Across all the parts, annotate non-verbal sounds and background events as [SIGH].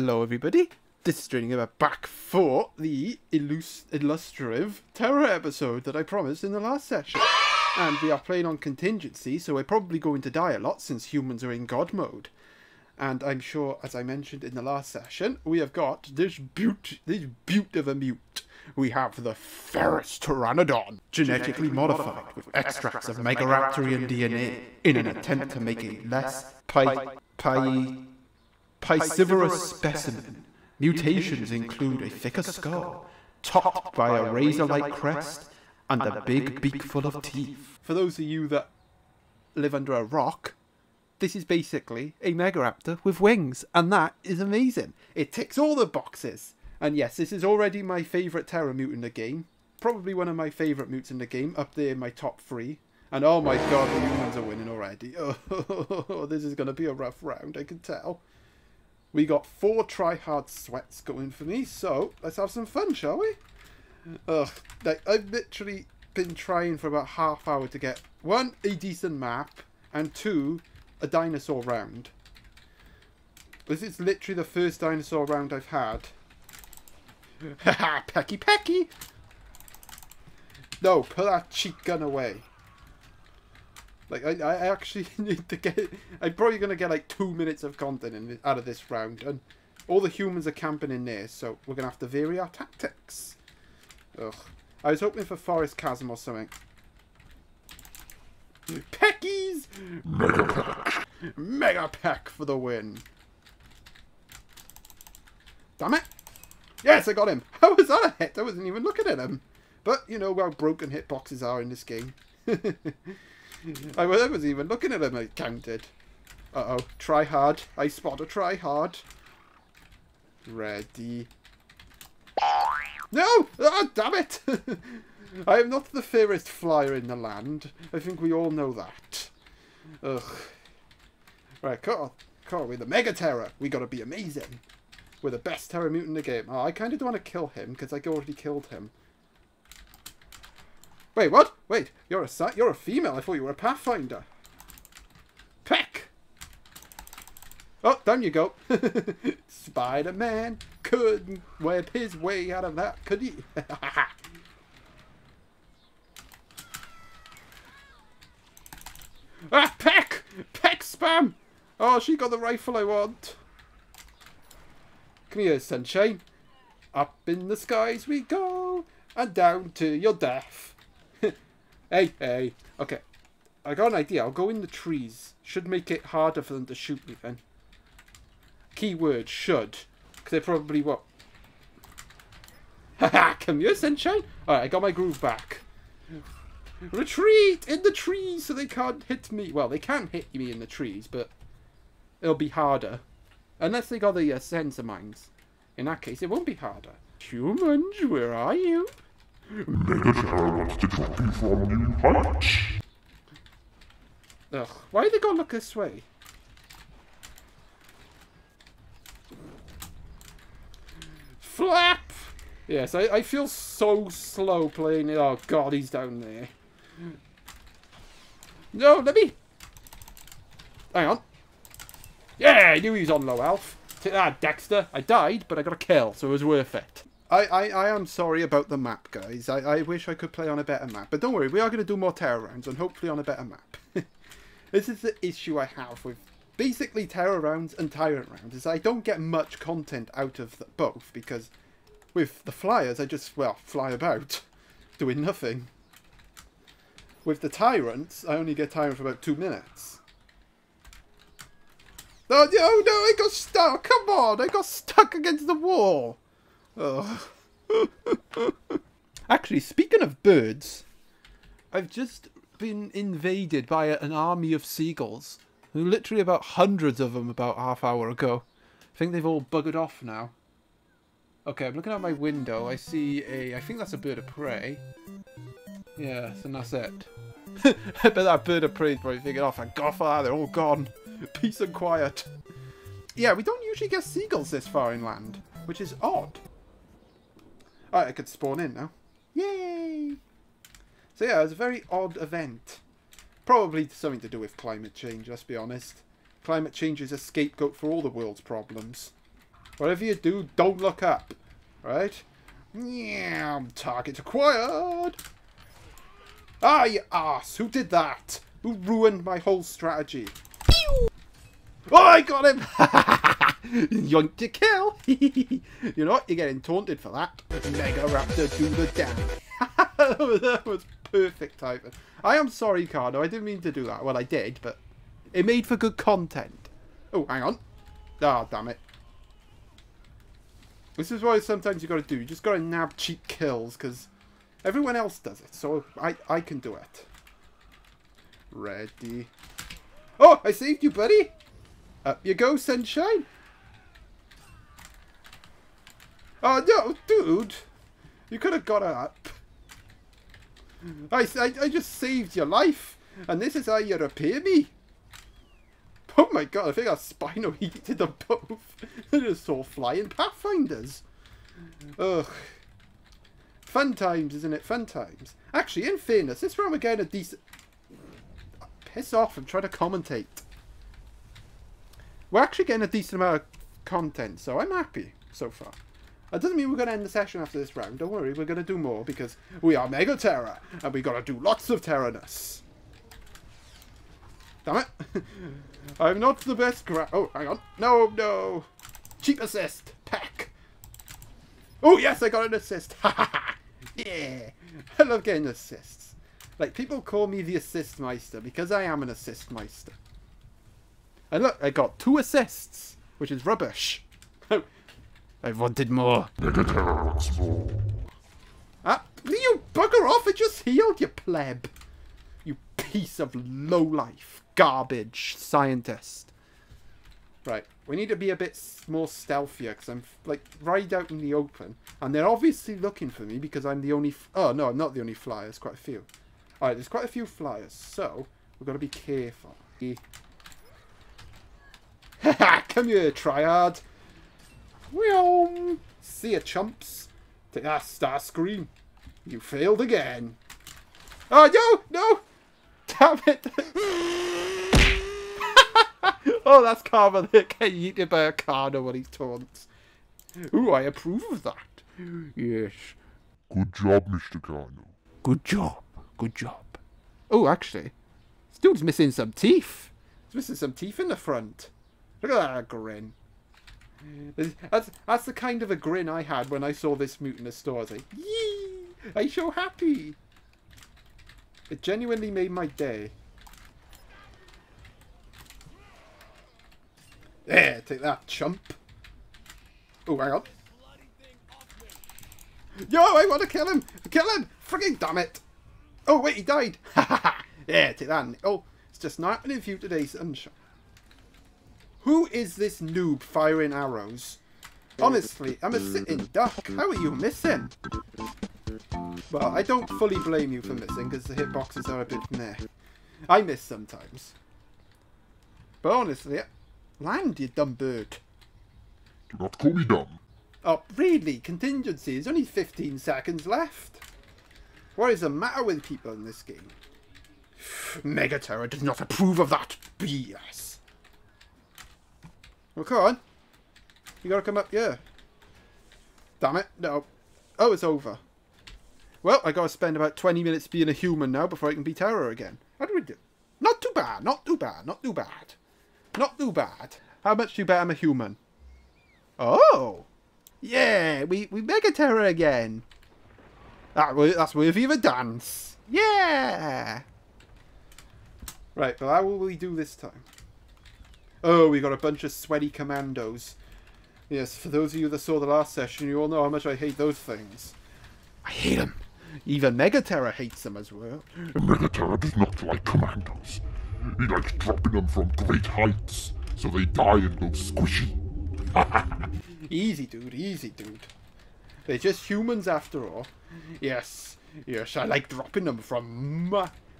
Hello, everybody. This is Draining About back for the illus- illustrative terror episode that I promised in the last session. And we are playing on contingency, so we're probably going to die a lot since humans are in God mode. And I'm sure, as I mentioned in the last session, we have got this beaut, this beaut of a mute. We have the Ferris Pteranodon, genetically modified with extracts of Megaraptorian DNA in an attempt to make it less pi, pi, piscivorous specimen. Mutations include a thicker skull, topped by a razor-like crest, and a big beak full of teeth. For those of you that live under a rock, this is basically a Megaraptor with wings, and that is amazing. It ticks all the boxes. And yes, this is already my favourite Ptera mute in the game. Probably one of my favourite mutes in the game, up there in my top three. And oh my god, the humans are winning already. [LAUGHS] Oh, this is going to be a rough round, I can tell. We got four try-hard sweats going for me, so let's have some fun, shall we? Ugh, like, I've literally been trying for about half hour to get, one, a decent map, and two, a dinosaur round. This is literally the first dinosaur round I've had. Haha, [LAUGHS] pecky pecky! No, put that cheek gun away. Like, I, I actually [LAUGHS] need to get... I'm probably going to get like two minutes of content in out of this round. And all the humans are camping in there, so we're going to have to vary our tactics. Ugh. I was hoping for Forest Chasm or something. Peckies! Mega Peck! Mega Peck for the win. Damn it! Yes, I got him! [LAUGHS] How was that a hit? I wasn't even looking at him. But, you know how broken hitboxes are in this game. [LAUGHS] I wasn't even looking at him, I counted. Uh-oh. Try hard. I spot a try hard. Ready. No! Oh, damn it! [LAUGHS] I am not the fairest flyer in the land. I think we all know that. Ugh. Right, cut off. Cut with the Mega Ptera. We gotta be amazing. We're the best Terror Mutant in the game. Oh, I kind of don't want to kill him, because I already killed him. Wait, what? Wait, you're a you're a female. I thought you were a Pathfinder. Peck! Oh, down you go. [LAUGHS] Spider-Man couldn't web his way out of that, could he? [LAUGHS] ah, Peck! Peck spam! Oh, she got the rifle I want. Come here, sunshine. Up in the skies we go, and down to your death. Hey, hey. Okay, I got an idea. I'll go in the trees. Should make it harder for them to shoot me then. Keyword should. Because they probably what? Haha, come here, sunshine. Alright, I got my groove back. Retreat in the trees so they can't hit me. Well, they can hit me in the trees, but it'll be harder. Unless they got the uh, sensor mines. In that case, it won't be harder. Humans, where are you? Mega Ptera wants to drop you from new heights. Ugh, why they gotta look this way? Flap! Yes, I, I feel so slow playing it. Oh god, he's down there. No, let me... Hang on. Yeah, I knew he was on low health. Take that, ah, Dexter. I died, but I got a kill, so it was worth it. I, I, I am sorry about the map, guys. I, I wish I could play on a better map. But don't worry, we are going to do more Ptera rounds, and hopefully on a better map. [LAUGHS] this is the issue I have with basically Ptera rounds and tyrant rounds, is I don't get much content out of the, both, because with the flyers, I just, well, fly about, [LAUGHS] doing nothing. With the tyrants, I only get tyrant for about two minutes. Oh, no, no, I got stuck. Come on, I got stuck against the wall. Oh. [LAUGHS] Actually, speaking of birds, I've just been invaded by an army of seagulls. Literally about hundreds of them about half hour ago. I think they've all buggered off now. Okay, I'm looking out my window. I see a... I think that's a bird of prey. Yes, and that's it. [LAUGHS] I bet that bird of prey is probably figured off. And God, they're all gone. [LAUGHS] Peace and quiet. Yeah, we don't usually get seagulls this far inland, which is odd. Alright, I could spawn in now. Yay! So yeah, it was a very odd event. Probably something to do with climate change, let's be honest. Climate change is a scapegoat for all the world's problems. Whatever you do, don't look up. Right? Yeah, target acquired. Ah, you ass! Who did that? Who ruined my whole strategy? Pew! Oh, I got him! [LAUGHS] [LAUGHS] Yoink to kill! [LAUGHS] you know what? You're getting taunted for that. Mega Raptor do the damage. [LAUGHS] that was perfect typing. I am sorry, Cardo. I didn't mean to do that. Well, I did, but it made for good content. Oh, hang on. Ah, oh, damn it. This is what sometimes you got to do. You just got to nab cheap kills because everyone else does it. So I, I can do it. Ready. Oh, I saved you, buddy. Up you go, sunshine. Oh, no, dude. You could have got up. I, I, I just saved your life. And this is how you repay me. Oh my god, I think our Spino [LAUGHS] heated them both. [LAUGHS] They're just all flying Pathfinders. Ugh. Fun times, isn't it? Fun times. Actually, in fairness, this round we're getting a decent... Piss off and try to commentate. We're actually getting a decent amount of content, so I'm happy so far. That doesn't mean we're going to end the session after this round. Don't worry, we're going to do more because we are Mega Ptera and we got to do lots of Terraness. Damn it. [LAUGHS] I'm not the best gra- Oh, hang on. No, no. Cheap assist. Pack. Oh, yes, I got an assist. [LAUGHS] yeah. I love getting assists. Like, people call me the assist meister because I am an assist meister. And look, I got two assists, which is rubbish. I wanted more. Mega Ptera wants more. Ah, you bugger off! I just healed, you pleb. You piece of low life, garbage scientist. Right, we need to be a bit more stealthier because I'm like right out in the open, and they're obviously looking for me because I'm the only. oh no, I'm not the only flyer. There's quite a few. All right, there's quite a few flyers, so we've got to be careful. [LAUGHS] Come here, Triad. Wheom! See ya, chumps. Take that star screen. You failed again. Oh, no! No! Damn it! [LAUGHS] oh, that's karma that [LAUGHS] get eaten by a Carno when he taunts. Ooh, I approve of that. Yes. Good job, Mr. Carno. Good job. Good job. Oh, actually, this dude's missing some teeth. He's missing some teeth in the front. Look at that grin. That's that's the kind of a grin I had when I saw this mute in the store. I was like, yee! I'm so happy. It genuinely made my day. There, take that, chump. Oh, hang on. Yo, I want to kill him! Kill him! Frigging damn it! Oh, wait, he died! [LAUGHS] Ha ha ha! Yeah, take that. Oh, it's just not happening for you today, sunshine. Who is this noob firing arrows? Honestly, I'm a sitting duck. How are you missing? Well, I don't fully blame you for missing because the hitboxes are a bit meh. I miss sometimes. But honestly, land, you dumb bird. Do not call me dumb. Oh, really? Contingency? There's only 15 seconds left. What is the matter with people in this game? [SIGHS] Mega Ptera does not approve of that BS. Well, come on. You gotta come up here. Damn it. No. Oh, it's over. Well, I gotta spend about 20 minutes being a human now before I can be Ptera again. How do we do? Not too bad, not too bad, not too bad. Not too bad. How much do you bet I'm a human? Oh! Yeah, we, we Mega Ptera again. That, that's worthy of a dance. Yeah! Right, but how will we do this time? Oh, we got a bunch of sweaty commandos. Yes, for those of you that saw the last session, you all know how much I hate those things. I hate them. Even Mega Ptera hates them as well. Mega Ptera does not like commandos. He likes dropping them from great heights, so they die and go squishy. [LAUGHS] easy, dude, easy, dude. They're just humans after all. Yes, yes, I like dropping them from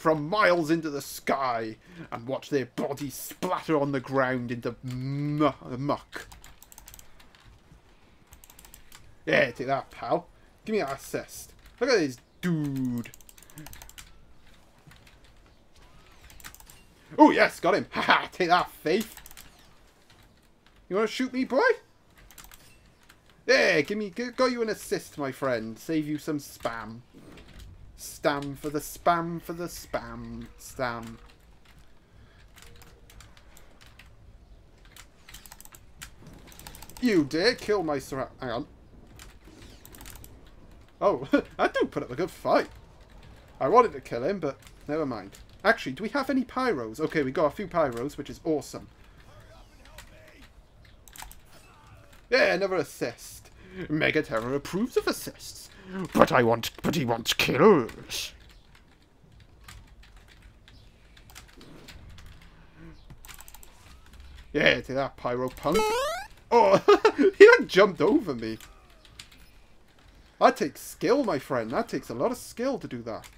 from miles into the sky and watch their bodies splatter on the ground into muck. Yeah, take that, pal. Give me that assist. Look at this dude. Oh, yes, got him. [LAUGHS] Haha, take that, Faith. You want to shoot me, boy? There, give me, got you an assist, my friend. Save you some spam. Stam for the spam for the spam. Stam. You dare kill my surround. Hang on. Oh, [LAUGHS] I do put up a good fight. I wanted to kill him, but never mind. Actually, do we have any pyros? Okay, we got a few pyros, which is awesome. Yeah, another assist. Mega Ptera approves of assists. But I want, but he wants kills. Yeah, to that, Pyro Punk. Oh, [LAUGHS] he like jumped over me. That takes skill, my friend. That takes a lot of skill to do that. [LAUGHS]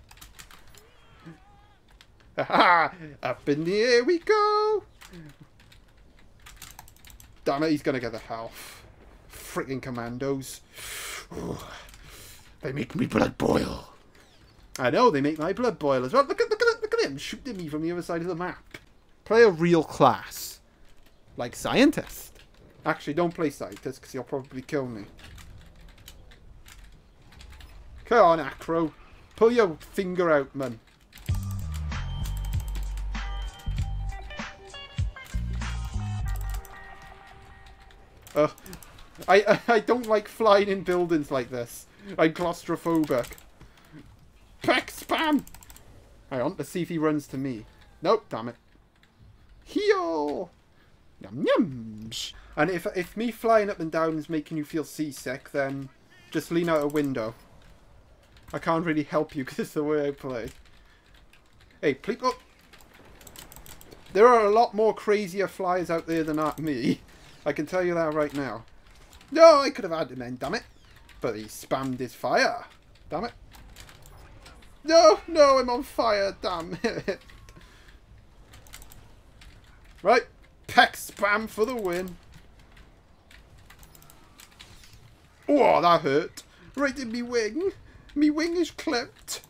Ha Up in the air we go! Damn it, he's gonna get the health. Freaking commandos. [SIGHS] They make me blood boil. I know, they make my blood boil as well. Look at, look at, look at him shooting me from the other side of the map. Play a real class. Like scientist. Actually, don't play scientist, because you'll probably kill me. Come on, Acro. Pull your finger out, man. Uh, I, [LAUGHS] I don't like flying in buildings like this. I'm claustrophobic. Peck spam! Hang on, let's see if he runs to me. Nope, damn it. Heal! Yum yums! And if, if me flying up and down is making you feel seasick, then just lean out a window. I can't really help you [LAUGHS] because it's the way I play. Hey, please... Oh. There are a lot more crazier flyers out there than me. [LAUGHS] I can tell you that right now. No, I could have had him then, damn it. But he spammed his fire. Damn it. No, no, I'm on fire, damn [LAUGHS] it. right, peck spam for the win. Oh, that hurt. Right in me wing. Me wing is clipped.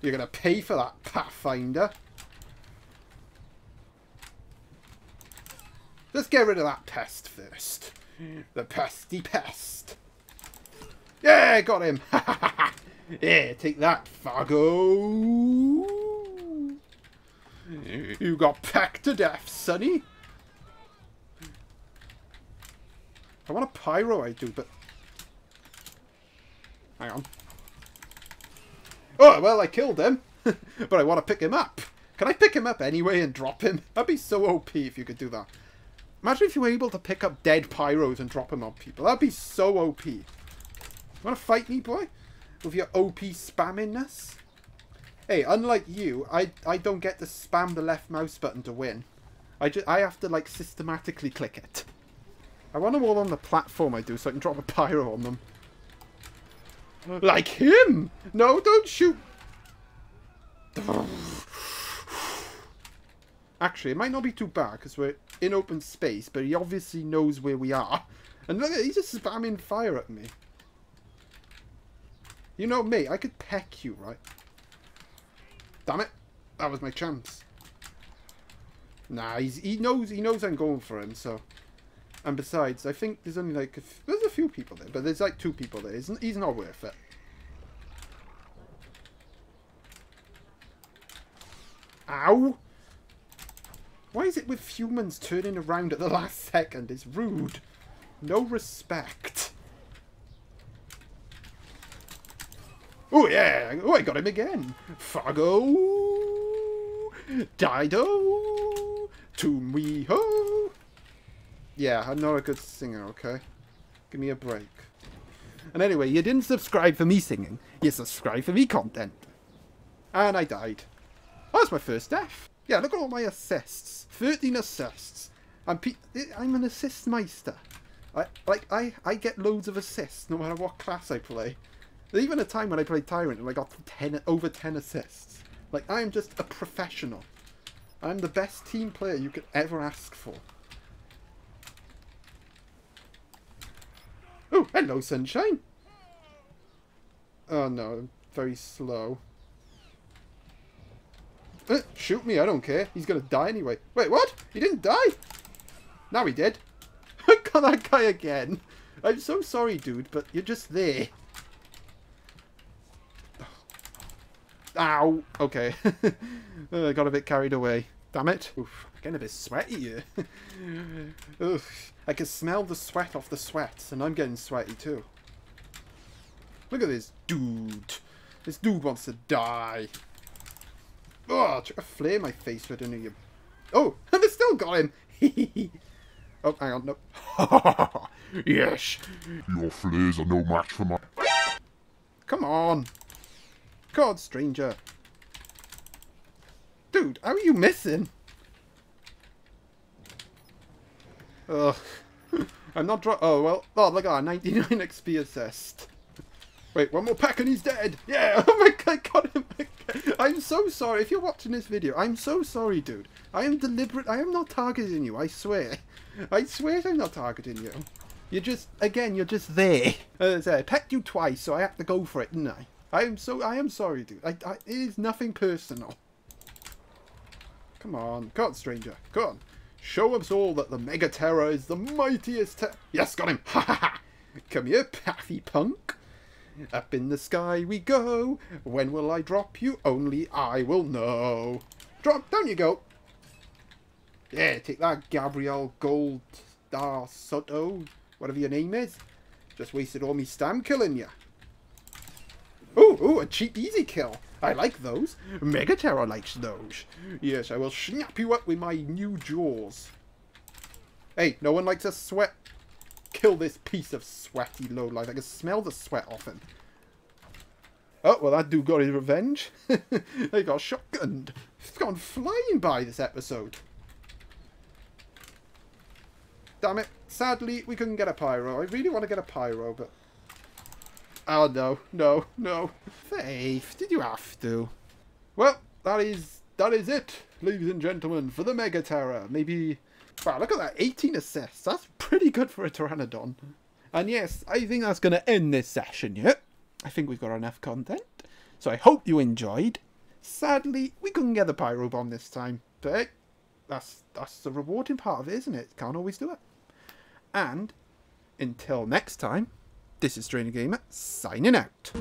You're going to pay for that, Pathfinder. Let's get rid of that pest first. [LAUGHS] The pesty pest. Yeah, got him. [LAUGHS] yeah, take that, Fargo. You got pecked to death, sonny. I want a pyro, I do, but... Hang on. Oh, well, I killed him. [LAUGHS] but I want to pick him up. Can I pick him up anyway and drop him? That'd be so OP if you could do that. Imagine if you were able to pick up dead pyros and drop them on people. That'd be so OP. You Want to fight me, boy? With your OP spamminess? Hey, unlike you, I I don't get to spam the left mouse button to win. I just I have to like systematically click it. I want them all on the platform I do so I can drop a pyro on them. Like him! No, don't shoot! Actually, it might not be too bad because we're in open space, but he obviously knows where we are. And look he's just spamming fire at me. You know me, I could peck you, right? Damn it. That was my chance. Nah, he's, he knows he knows I'm going for him, so... And besides, I think there's only like... A there's a few people there, but there's like two people there. He's, he's not worth it. Ow! Why is it with humans turning around at the last second? It's rude. No respect. Oh yeah! Oh, I got him again. Fargo, Dido, Tumiho. Yeah, I'm not a good singer. Okay, give me a break. And anyway, you didn't subscribe for me singing. You subscribed for me content. And I died. Oh, that's my first death. Yeah, look at all my assists. 13 assists. I'm I'm an assist meister. I like I I get loads of assists no matter what class I play. There's even a time when I played Tyrant and I got 10 over 10 assists. Like I am just a professional. I'm the best team player you could ever ask for. Oh, hello sunshine. Oh no, very slow. Uh, shoot me, I don't care. He's gonna die anyway. Wait, what? He didn't die? Now he did. [LAUGHS] I got that guy again. I'm so sorry, dude, but you're just there. Ow. Okay. [LAUGHS] I got a bit carried away. Damn it. Oof, getting a bit sweaty here. [LAUGHS] Oof. I can smell the sweat off the sweats, and I'm getting sweaty too. Look at this dude. This dude wants to die. Oh, chuck a flare in my face for dinner, you... Oh, and [LAUGHS] they still got him. [LAUGHS] oh, hang on, no. [LAUGHS] yes. Your flares are no match for my... Come on. God, stranger. Dude, how are you missing? Ugh. I'm not dro- Oh, well. Oh, look at that. 99 XP assist. Wait, one more pack and he's dead. Yeah. [LAUGHS] Oh my god, I got him. I'm so sorry. If you're watching this video, I'm so sorry, dude. I am deliberate. I am not targeting you. I swear. [LAUGHS] I swear I'm not targeting you. You're just, again, you're just there. [LAUGHS] As I pecked you twice, so I had to go for it, didn't I? I am so, I am sorry, dude. I, I, it is nothing personal. Come on. Come on, stranger. Come on. Show us all that the Mega Ptera is the mightiest Yes, got him! Ha ha ha! Come here, Paffy Punk. Up in the sky we go. When will I drop you? Only I will know. Drop, down you go. Yeah, take that, Gabriel Gold Star Soto, whatever your name is. Just wasted all me stam killing you. Ooh, ooh, a cheap easy kill. I like those. Mega Ptera likes those. Yes, I will snap you up with my new jaws. Hey, no one likes a sweat. Kill this piece of sweaty lowlife. I can smell the sweat off him. Oh, well, that dude got his revenge. [LAUGHS] they got shotgunned. It's gone flying by this episode. Damn it. Sadly, we couldn't get a pyro. I really want to get a pyro, but... Oh, no. No. No. Faith, did you have to? Well, that is... That is it, ladies and gentlemen, for the Mega Ptera. Maybe... Wow, look at that. 18 assists. That's pretty good for a Pteranodon. And yes, I think that's going to end this session, yeah? I think we've got enough content. So I hope you enjoyed. Sadly, we couldn't get the Pyro Bomb this time. But that's, that's the rewarding part of it, isn't it? Can't always do it. And until next time, this is Stranger Gamer signing out.